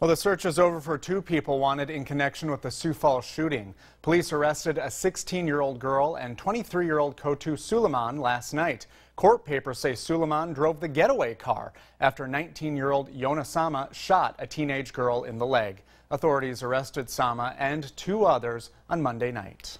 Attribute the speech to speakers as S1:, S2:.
S1: Well, the search is over for two people wanted in connection with the Sioux Falls shooting. Police arrested a 16-year-old girl and 23-year-old Kotu Suleiman last night. Court papers say Suleiman drove the getaway car after 19-year-old Yona Sama shot a teenage girl in the leg. Authorities arrested Sama and two others on Monday night.